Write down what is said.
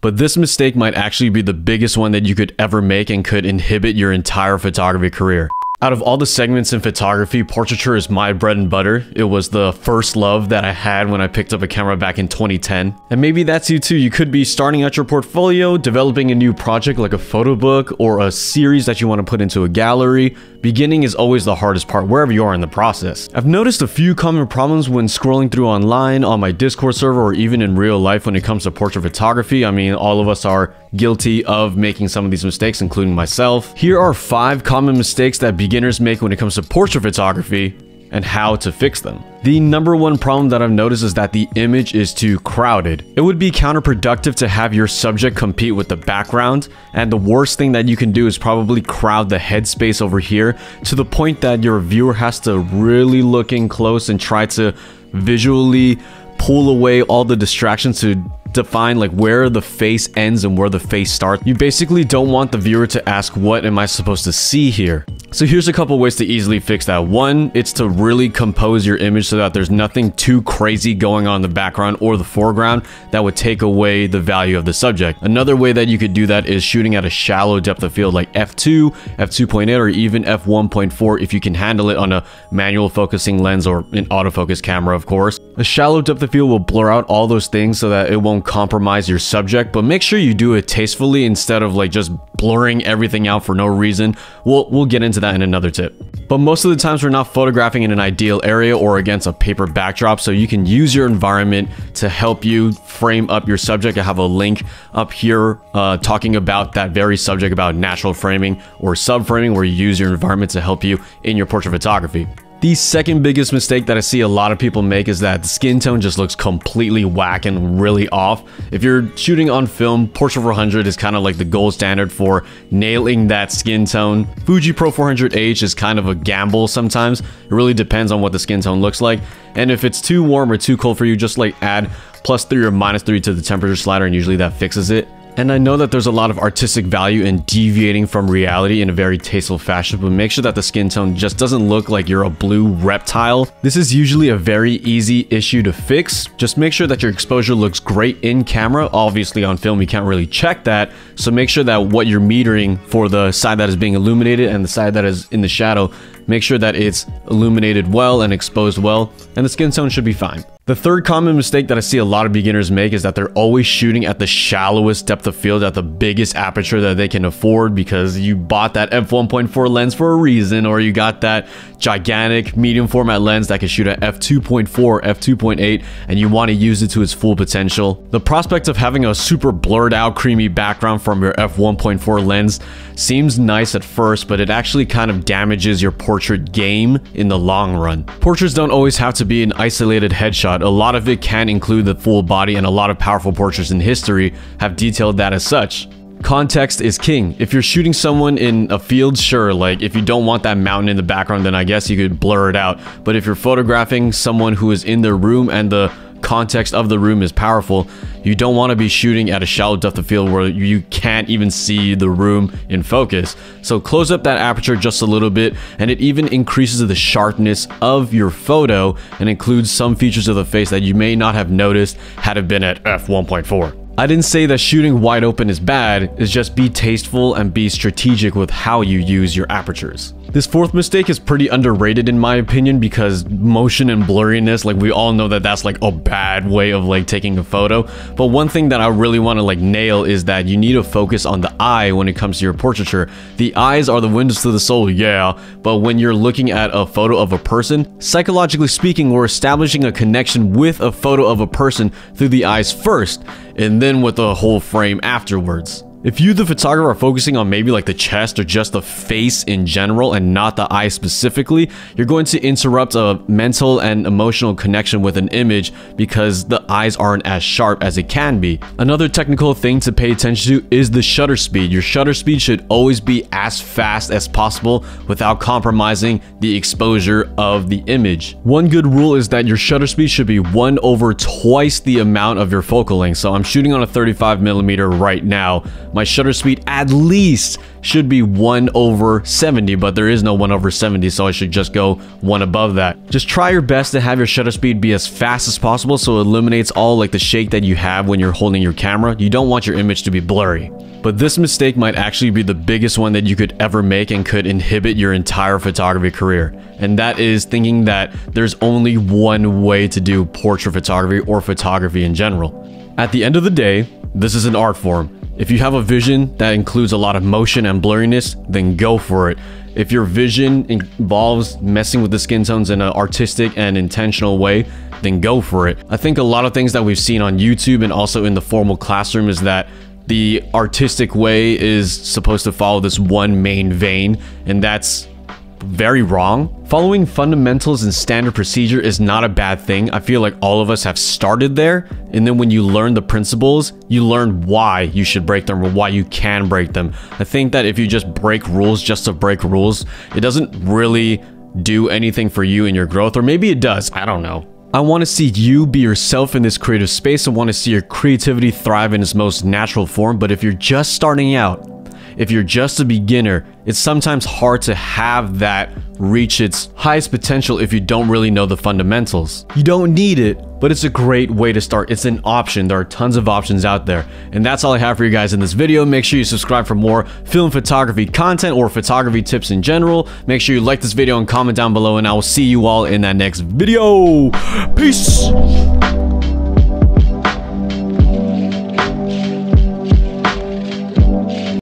But this mistake might actually be the biggest one that you could ever make and could inhibit your entire photography career. Out of all the segments in photography, portraiture is my bread and butter. It was the first love that I had when I picked up a camera back in 2010. And maybe that's you too. You could be starting out your portfolio, developing a new project like a photo book or a series that you want to put into a gallery. Beginning is always the hardest part wherever you are in the process. I've noticed a few common problems when scrolling through online, on my Discord server, or even in real life when it comes to portrait photography. I mean, all of us are guilty of making some of these mistakes, including myself. Here are five common mistakes that beginners make when it comes to portrait photography and how to fix them. The number one problem that I've noticed is that the image is too crowded. It would be counterproductive to have your subject compete with the background, and the worst thing that you can do is probably crowd the headspace over here to the point that your viewer has to really look in close and try to visually pull away all the distractions to define like where the face ends and where the face starts. You basically don't want the viewer to ask what am I supposed to see here? So here's a couple ways to easily fix that. One, it's to really compose your image so that there's nothing too crazy going on in the background or the foreground that would take away the value of the subject. Another way that you could do that is shooting at a shallow depth of field like f2, f2.8, or even f1.4 if you can handle it on a manual focusing lens or an autofocus camera, of course. A shallow depth of field will blur out all those things so that it won't compromise your subject, but make sure you do it tastefully instead of like just blurring everything out for no reason. We'll, we'll get into that in another tip. But most of the times we're not photographing in an ideal area or against a paper backdrop, so you can use your environment to help you frame up your subject. I have a link up here uh, talking about that very subject about natural framing or subframing where you use your environment to help you in your portrait photography. The second biggest mistake that I see a lot of people make is that the skin tone just looks completely whack and really off. If you're shooting on film, Portra 400 is kind of like the gold standard for nailing that skin tone. Fuji Pro 400H is kind of a gamble sometimes. It really depends on what the skin tone looks like. And if it's too warm or too cold for you, just like add plus 3 or minus 3 to the temperature slider and usually that fixes it. And I know that there's a lot of artistic value in deviating from reality in a very tasteful fashion, but make sure that the skin tone just doesn't look like you're a blue reptile. This is usually a very easy issue to fix. Just make sure that your exposure looks great in camera. Obviously on film, you can't really check that. So make sure that what you're metering for the side that is being illuminated and the side that is in the shadow, make sure that it's illuminated well and exposed well, and the skin tone should be fine. The third common mistake that I see a lot of beginners make is that they're always shooting at the shallowest depth of field at the biggest aperture that they can afford because you bought that f1.4 lens for a reason or you got that gigantic medium format lens that can shoot at f2.4, f2.8 and you want to use it to its full potential. The prospect of having a super blurred out creamy background from your f1.4 lens seems nice at first but it actually kind of damages your portrait game in the long run. Portraits don't always have to be an isolated headshot. A lot of it can include the full body and a lot of powerful portraits in history have detailed that as such. Context is king. If you're shooting someone in a field, sure, like if you don't want that mountain in the background, then I guess you could blur it out. But if you're photographing someone who is in their room and the context of the room is powerful, you don't want to be shooting at a shallow depth of field where you can't even see the room in focus. So close up that aperture just a little bit and it even increases the sharpness of your photo and includes some features of the face that you may not have noticed had it been at f1.4. I didn't say that shooting wide open is bad, it's just be tasteful and be strategic with how you use your apertures. This fourth mistake is pretty underrated in my opinion because motion and blurriness, like we all know that that's like a bad way of like taking a photo. But one thing that I really want to like nail is that you need to focus on the eye when it comes to your portraiture. The eyes are the windows to the soul, yeah, but when you're looking at a photo of a person, psychologically speaking, we're establishing a connection with a photo of a person through the eyes first, and then with the whole frame afterwards. If you, the photographer, are focusing on maybe like the chest or just the face in general and not the eye specifically, you're going to interrupt a mental and emotional connection with an image because the eyes aren't as sharp as it can be. Another technical thing to pay attention to is the shutter speed. Your shutter speed should always be as fast as possible without compromising the exposure of the image. One good rule is that your shutter speed should be 1 over twice the amount of your focal length. So I'm shooting on a 35 millimeter right now my shutter speed at least should be 1 over 70, but there is no 1 over 70, so I should just go 1 above that. Just try your best to have your shutter speed be as fast as possible so it eliminates all like the shake that you have when you're holding your camera. You don't want your image to be blurry. But this mistake might actually be the biggest one that you could ever make and could inhibit your entire photography career. And that is thinking that there's only one way to do portrait photography or photography in general. At the end of the day, this is an art form. If you have a vision that includes a lot of motion and blurriness, then go for it. If your vision involves messing with the skin tones in an artistic and intentional way, then go for it. I think a lot of things that we've seen on YouTube and also in the formal classroom is that the artistic way is supposed to follow this one main vein, and that's very wrong. Following fundamentals and standard procedure is not a bad thing. I feel like all of us have started there. And then when you learn the principles, you learn why you should break them or why you can break them. I think that if you just break rules just to break rules, it doesn't really do anything for you and your growth. Or maybe it does. I don't know. I want to see you be yourself in this creative space. I want to see your creativity thrive in its most natural form. But if you're just starting out, if you're just a beginner, it's sometimes hard to have that reach its highest potential if you don't really know the fundamentals. You don't need it, but it's a great way to start. It's an option. There are tons of options out there. And that's all I have for you guys in this video. Make sure you subscribe for more film photography content or photography tips in general. Make sure you like this video and comment down below and I will see you all in that next video. Peace!